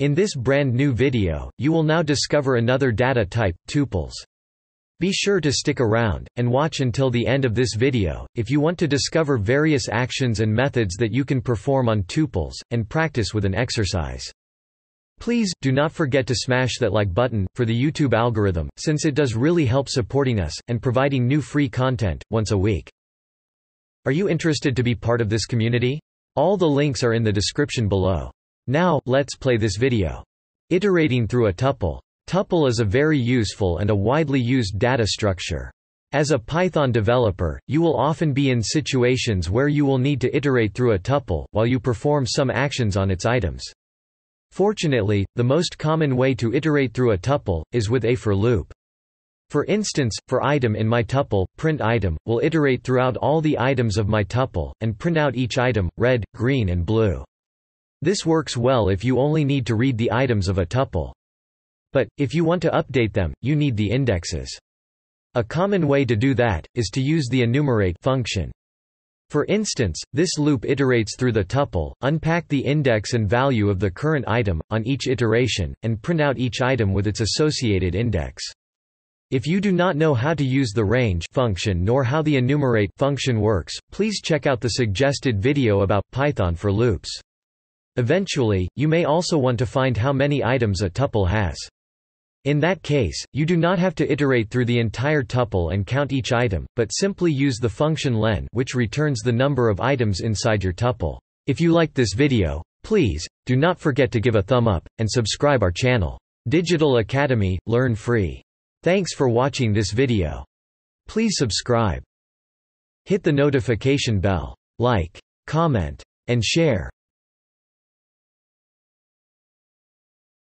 In this brand new video, you will now discover another data type, tuples. Be sure to stick around, and watch until the end of this video, if you want to discover various actions and methods that you can perform on tuples, and practice with an exercise. Please, do not forget to smash that like button, for the YouTube algorithm, since it does really help supporting us, and providing new free content, once a week. Are you interested to be part of this community? All the links are in the description below. Now, let's play this video. Iterating through a tuple. Tuple is a very useful and a widely used data structure. As a Python developer, you will often be in situations where you will need to iterate through a tuple, while you perform some actions on its items. Fortunately, the most common way to iterate through a tuple, is with a for loop. For instance, for item in my tuple, print item, will iterate throughout all the items of my tuple, and print out each item, red, green and blue. This works well if you only need to read the items of a tuple. But, if you want to update them, you need the indexes. A common way to do that, is to use the enumerate function. For instance, this loop iterates through the tuple, unpack the index and value of the current item, on each iteration, and print out each item with its associated index. If you do not know how to use the range function nor how the enumerate function works, please check out the suggested video about Python for loops. Eventually, you may also want to find how many items a tuple has. In that case, you do not have to iterate through the entire tuple and count each item, but simply use the function len which returns the number of items inside your tuple. If you liked this video, please, do not forget to give a thumb up, and subscribe our channel. Digital Academy, learn free. Thanks for watching this video. Please subscribe. Hit the notification bell. Like, comment, and share.